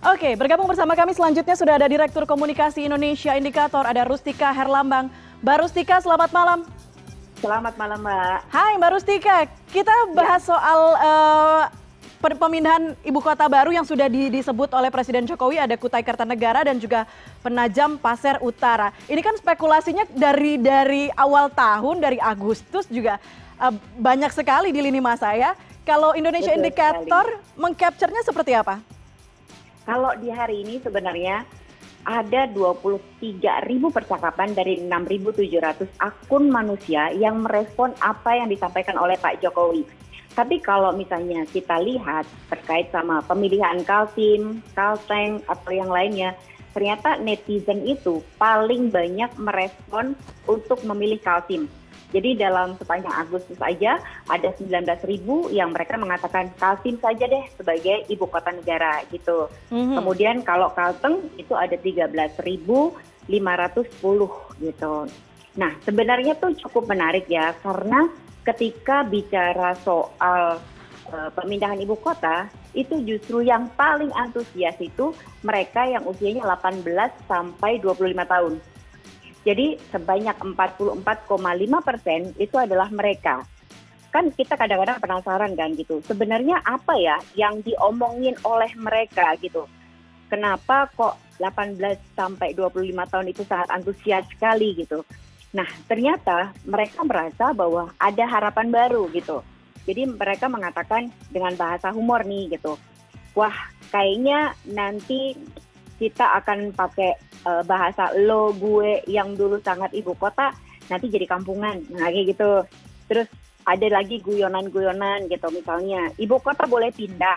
Oke, bergabung bersama kami selanjutnya sudah ada Direktur Komunikasi Indonesia Indikator, ada Rustika Herlambang. Mbak Rustika, selamat malam. Selamat malam, Mbak. Hai Mbak Rustika, kita bahas ya. soal uh, pemindahan ibu kota baru yang sudah di, disebut oleh Presiden Jokowi ada Kutai Kartanegara dan juga Penajam Pasir Utara. Ini kan spekulasinya dari dari awal tahun dari Agustus juga uh, banyak sekali di lini masa ya. Kalau Indonesia Betul Indikator mengcapture-nya seperti apa? Kalau di hari ini sebenarnya ada 23 ribu percakapan dari 6.700 akun manusia yang merespon apa yang disampaikan oleh Pak Jokowi. Tapi kalau misalnya kita lihat terkait sama pemilihan Kaltim, Kalteng, atau yang lainnya, ternyata netizen itu paling banyak merespon untuk memilih Kaltim jadi dalam sepanjang Agustus saja ada 19 ribu yang mereka mengatakan Kaltim saja deh sebagai ibu kota negara gitu. Mm-hmm. Kemudian kalau Kalteng itu ada 13 ribu 510 gitu. Nah sebenarnya tuh cukup menarik ya karena ketika bicara soal uh, pemindahan ibu kota itu justru yang paling antusias itu mereka yang usianya 18 sampai 25 tahun. Jadi sebanyak 44,5 persen itu adalah mereka. Kan kita kadang-kadang penasaran kan gitu. Sebenarnya apa ya yang diomongin oleh mereka gitu. Kenapa kok 18 sampai 25 tahun itu sangat antusias sekali gitu. Nah, ternyata mereka merasa bahwa ada harapan baru gitu. Jadi mereka mengatakan dengan bahasa humor nih gitu. Wah, kayaknya nanti kita akan pakai uh, bahasa lo gue yang dulu sangat ibu kota nanti jadi kampungan. Nah kayak gitu. Terus ada lagi guyonan-guyonan gitu misalnya ibu kota boleh pindah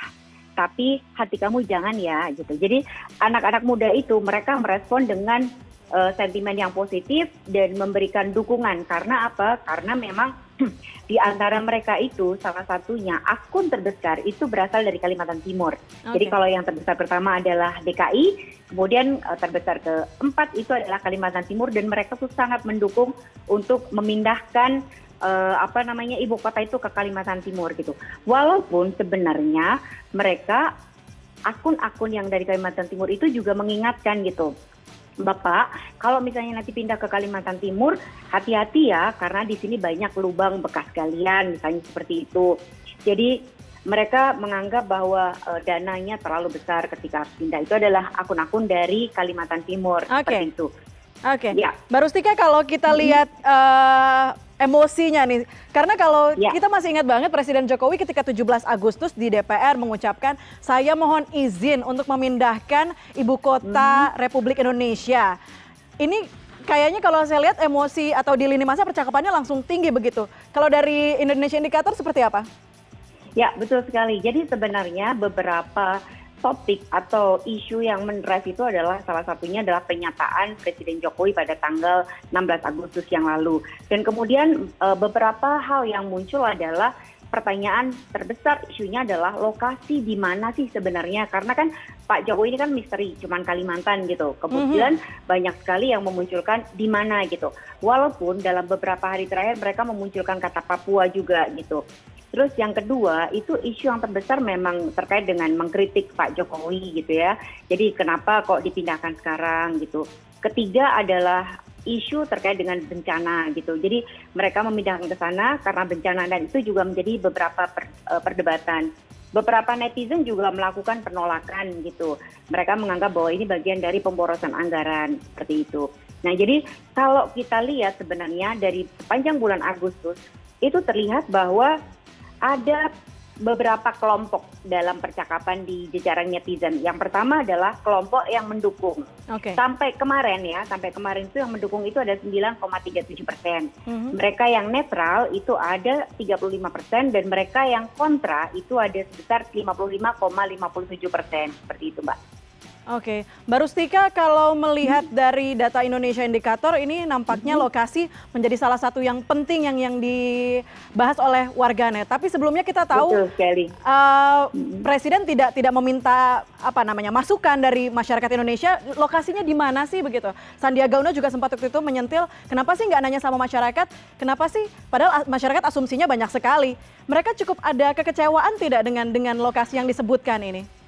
tapi hati kamu jangan ya gitu. Jadi anak-anak muda itu mereka merespon dengan uh, sentimen yang positif dan memberikan dukungan. Karena apa? Karena memang di antara mereka itu salah satunya akun terbesar itu berasal dari Kalimantan Timur. Okay. Jadi kalau yang terbesar pertama adalah DKI, kemudian uh, terbesar keempat itu adalah Kalimantan Timur dan mereka tuh sangat mendukung untuk memindahkan uh, apa namanya ibu kota itu ke Kalimantan Timur gitu. Walaupun sebenarnya mereka akun-akun yang dari Kalimantan Timur itu juga mengingatkan gitu Bapak, kalau misalnya nanti pindah ke Kalimantan Timur, hati-hati ya, karena di sini banyak lubang bekas galian, misalnya seperti itu. Jadi mereka menganggap bahwa uh, dananya terlalu besar ketika pindah. Itu adalah akun-akun dari Kalimantan Timur, okay. seperti itu. Oke, okay. ya. Mbak Rustika kalau kita lihat uh, emosinya nih, karena kalau ya. kita masih ingat banget Presiden Jokowi ketika 17 Agustus di DPR mengucapkan saya mohon izin untuk memindahkan ibu kota hmm. Republik Indonesia. Ini kayaknya kalau saya lihat emosi atau di lini masa percakapannya langsung tinggi begitu. Kalau dari Indonesia Indikator seperti apa? Ya betul sekali. Jadi sebenarnya beberapa topik atau isu yang mendrive itu adalah salah satunya adalah pernyataan Presiden Jokowi pada tanggal 16 Agustus yang lalu. Dan kemudian e, beberapa hal yang muncul adalah pertanyaan terbesar isunya adalah lokasi di mana sih sebenarnya karena kan Pak Jokowi ini kan misteri cuman Kalimantan gitu kemudian mm-hmm. banyak sekali yang memunculkan di mana gitu walaupun dalam beberapa hari terakhir mereka memunculkan kata Papua juga gitu Terus yang kedua itu isu yang terbesar memang terkait dengan mengkritik Pak Jokowi gitu ya. Jadi kenapa kok dipindahkan sekarang gitu. Ketiga adalah isu terkait dengan bencana gitu. Jadi mereka memindahkan ke sana karena bencana dan itu juga menjadi beberapa per, uh, perdebatan. Beberapa netizen juga melakukan penolakan gitu. Mereka menganggap bahwa ini bagian dari pemborosan anggaran seperti itu. Nah, jadi kalau kita lihat sebenarnya dari sepanjang bulan Agustus itu terlihat bahwa ada beberapa kelompok dalam percakapan di jajaran netizen. Yang pertama adalah kelompok yang mendukung. Okay. Sampai kemarin ya, sampai kemarin itu yang mendukung itu ada 9,37 persen. Mm -hmm. Mereka yang netral itu ada 35 persen dan mereka yang kontra itu ada sebesar 55,57 persen. Seperti itu, Mbak. Oke, Mbak Rustika kalau melihat dari data Indonesia Indikator ini nampaknya lokasi menjadi salah satu yang penting yang yang dibahas oleh warganet. Tapi sebelumnya kita tahu uh, Presiden tidak tidak meminta apa namanya masukan dari masyarakat Indonesia. Lokasinya di mana sih begitu? Sandiaga Uno juga sempat waktu itu menyentil, kenapa sih nggak nanya sama masyarakat? Kenapa sih? Padahal masyarakat asumsinya banyak sekali. Mereka cukup ada kekecewaan tidak dengan dengan lokasi yang disebutkan ini?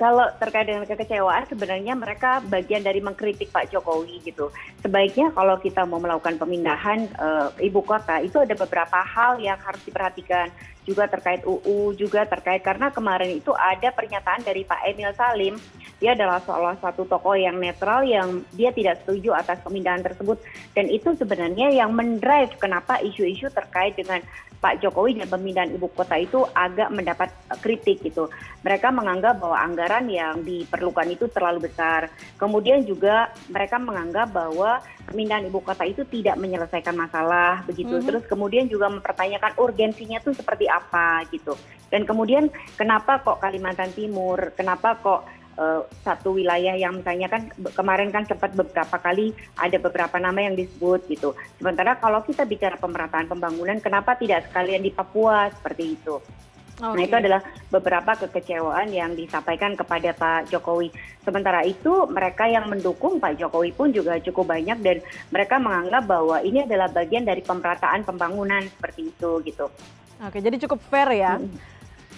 Kalau terkait dengan kekecewaan sebenarnya mereka bagian dari mengkritik Pak Jokowi gitu. Sebaiknya kalau kita mau melakukan pemindahan uh, ibu kota itu ada beberapa hal yang harus diperhatikan juga terkait UU juga terkait karena kemarin itu ada pernyataan dari Pak Emil Salim dia adalah salah satu tokoh yang netral yang dia tidak setuju atas pemindahan tersebut dan itu sebenarnya yang mendrive kenapa isu-isu terkait dengan Pak Jokowi dan pemindahan ibu kota itu agak mendapat kritik gitu. Mereka menganggap bahwa anggaran yang diperlukan itu terlalu besar. Kemudian juga mereka menganggap bahwa pemindahan ibu kota itu tidak menyelesaikan masalah begitu. Mm -hmm. Terus kemudian juga mempertanyakan urgensinya itu seperti apa gitu. Dan kemudian kenapa kok Kalimantan Timur? Kenapa kok uh, satu wilayah yang misalnya kan kemarin kan sempat beberapa kali ada beberapa nama yang disebut gitu. Sementara kalau kita bicara pemerataan pembangunan, kenapa tidak sekalian di Papua seperti itu? Okay. Nah itu adalah beberapa kekecewaan yang disampaikan kepada Pak Jokowi. Sementara itu mereka yang mendukung Pak Jokowi pun juga cukup banyak dan mereka menganggap bahwa ini adalah bagian dari pemerataan pembangunan seperti itu gitu. Oke, jadi cukup fair ya. Hmm.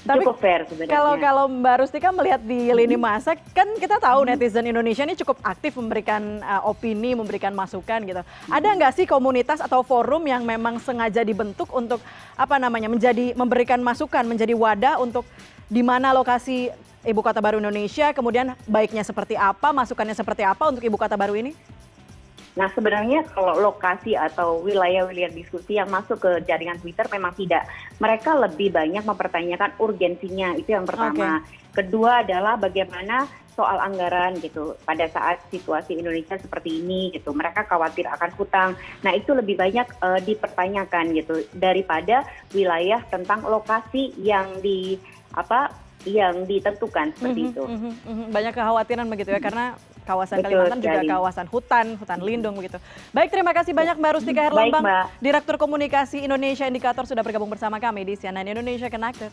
Tapi cukup fair sebenarnya. Kalau kalau Mbak Rustika melihat di lini masa, kan kita tahu netizen Indonesia ini cukup aktif memberikan uh, opini, memberikan masukan gitu. Ada nggak sih komunitas atau forum yang memang sengaja dibentuk untuk apa namanya menjadi memberikan masukan, menjadi wadah untuk di mana lokasi ibu kota baru Indonesia, kemudian baiknya seperti apa, masukannya seperti apa untuk ibu kota baru ini? Nah sebenarnya kalau lokasi atau wilayah-wilayah diskusi yang masuk ke jaringan Twitter memang tidak. Mereka lebih banyak mempertanyakan urgensinya, itu yang pertama. Okay. Kedua adalah bagaimana soal anggaran gitu pada saat situasi Indonesia seperti ini gitu mereka khawatir akan hutang nah itu lebih banyak uh, dipertanyakan gitu daripada wilayah tentang lokasi yang di apa yang ditentukan seperti mm -hmm, itu mm -hmm, banyak kekhawatiran begitu ya karena kawasan Betul Kalimantan sekali. juga kawasan hutan, hutan lindung begitu. Baik, terima kasih banyak Mbak Rustika Herlambang, Direktur Komunikasi Indonesia Indikator sudah bergabung bersama kami di CNN Indonesia Connected.